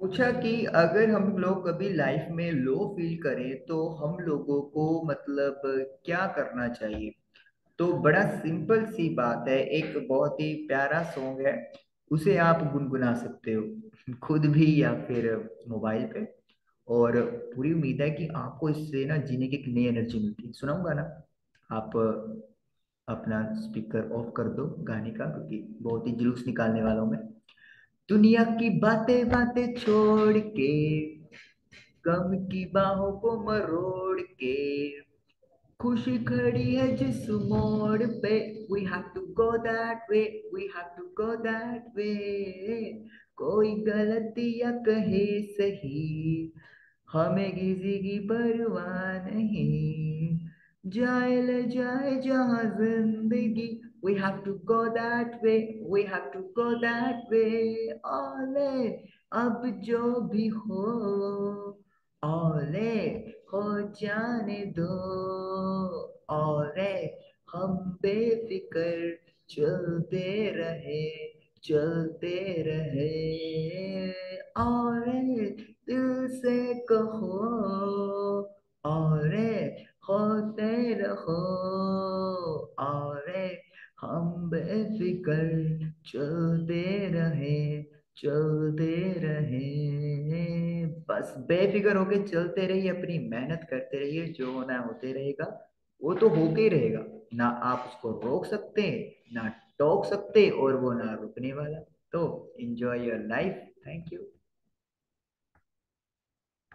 पूछा कि अगर हम लोग कभी लाइफ में लो फील करें तो हम लोगों को मतलब क्या करना चाहिए? तो बड़ा सिंपल सी बात है, एक बहुत ही प्यारा सॉन्ग है, उसे आप गुनगुना सकते हो, खुद भी या फिर मोबाइल पे। और पूरी उम्मीद है कि आपको इससे ना जीने की एक नई एनर्जी मिलती है। सुनाऊँगा ना आप अपना स्पीकर ऑफ़ कर दो गाने का, क्योंकि बहुत ही जुलूस निकालने वाला हूँ मैं। दुनिया की बातें बातें छोड़ के, गम की बाहों को मरोड़ के। खुशी खड़ी है जिस मोड़ पे। We have to go that way, we have to go that way कोई गलती या कहे सही, हमें किसी की परवाह नहीं। जाए ले जाए ज़िंदगी we have to go that way, we have to go that way. ओले अब जो भी हो ओले हो जाने दो और हम बेफिक्र चलते रहे चलते रहे और दिल से कहो और रहो और, हम बेफिक्र चलते रहे चलते रहे। बस बेफिक्र होके चलते रहिए, अपनी मेहनत करते रहिए, जो होना होते रहेगा। वो तो होके ही रहेगा। ना आप उसको रोक सकते, ना टोक सकते, और वो ना रुकने वाला। तो enjoy your life thank you